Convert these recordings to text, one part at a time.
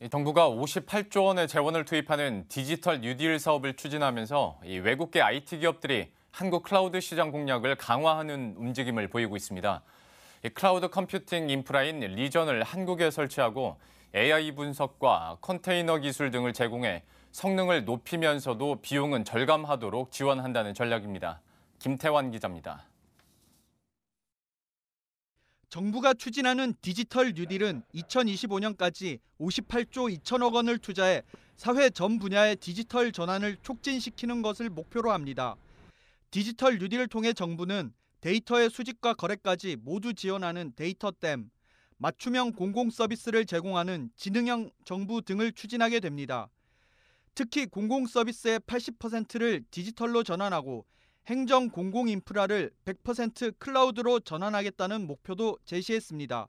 이 정부가 58조 원의 재원을 투입하는 디지털 뉴딜 사업을 추진하면서 이 외국계 IT 기업들이 한국 클라우드 시장 공략을 강화하는 움직임을 보이고 있습니다. 이 클라우드 컴퓨팅 인프라인 region을 한국에 설치하고 AI 분석과 컨테이너 기술 등을 제공해 성능을 높이면서도 비용은 절감하도록 지원한다는 전략입니다. 김태환 기자입니다. 정부가 추진하는 디지털 뉴딜은 2025년까지 58조 2천억 원을 투자해 사회 전 분야의 디지털 전환을 촉진시키는 것을 목표로 합니다. 디지털 뉴딜을 통해 정부는 데이터의 수집과 거래까지 모두 지원하는 데이터댐, 맞춤형 공공 서비스를 제공하는 지능형 정부 등을 추진하게 됩니다. 특히 공공 서비스의 80%를 디지털로 전환하고 행정 공공 인프라를 100% 클라우드로 전환하겠다는 목표도 제시했습니다.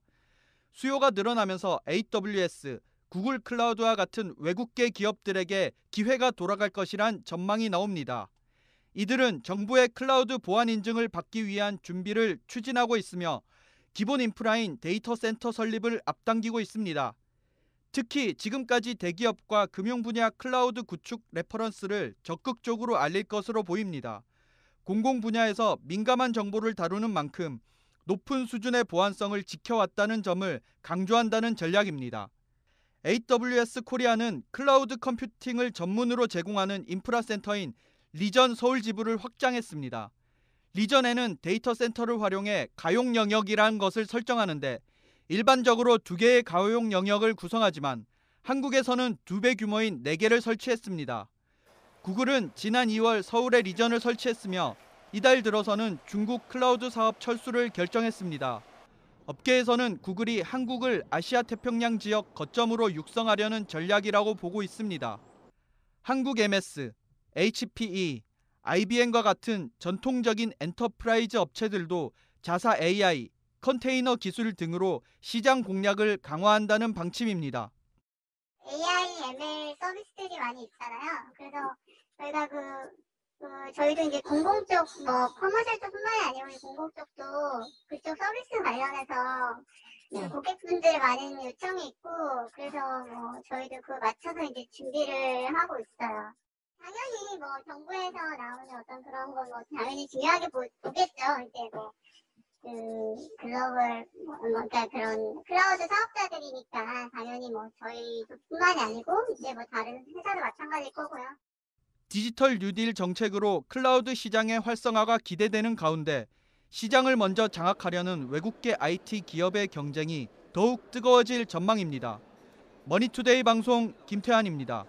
수요가 늘어나면서 AWS, 구글 클라우드와 같은 외국계 기업들에게 기회가 돌아갈 것이란 전망이 나옵니다. 이들은 정부의 클라우드 보안 인증을 받기 위한 준비를 추진하고 있으며 기본 인프라인 데이터 센터 설립을 앞당기고 있습니다. 특히 지금까지 대기업과 금융 분야 클라우드 구축 reference를 적극적으로 알릴 것으로 보입니다. 공공 분야에서 민감한 정보를 다루는 만큼 높은 수준의 보안성을 지켜왔다는 점을 강조한다는 전략입니다. AWS 코리아는 클라우드 컴퓨팅을 전문으로 제공하는 인프라 센터인 region 서울 지부를 확장했습니다. region에는 데이터 센터를 활용해 가용 영역이라는 것을 설정하는데 일반적으로 두 개의 가용 영역을 구성하지만 한국에서는 두 배 규모인 네 개를 설치했습니다. 구글은 지난 2월 서울에 region을 설치했으며 이달 들어서는 중국 클라우드 사업 철수를 결정했습니다. 업계에서는 구글이 한국을 아시아 태평양 지역 거점으로 육성하려는 전략이라고 보고 있습니다. 한국 MS, HPE, IBM과 같은 전통적인 enterprise 업체들도 자사 AI, 컨테이너 기술 등으로 시장 공략을 강화한다는 방침입니다. AI, ML 서비스들이 많이 있잖아요. 그래서 저희가 그, 그 저희도 이제 공공 쪽, 뭐 commercial 쪽뿐만이 아니고 공공 쪽도 그쪽 서비스 관련해서 그 고객분들 많은 요청이 있고 그래서 뭐 저희도 그 맞춰서 이제 준비를 하고 있어요. 당연히 뭐 정부에서 나오는 어떤 그런 건 뭐 당연히 중요하게 보, 보겠죠. 이제 뭐. 그 글로벌 뭐, 그러니까 그런 클라우드 사업자들이니까 당연히 뭐 저희뿐만이 아니고 이제 뭐 다른 회사도 마찬가지일 거고요. 디지털 뉴딜 정책으로 클라우드 시장의 활성화가 기대되는 가운데 시장을 먼저 장악하려는 외국계 IT 기업의 경쟁이 더욱 뜨거워질 전망입니다. 머니투데이 방송 김태환입니다.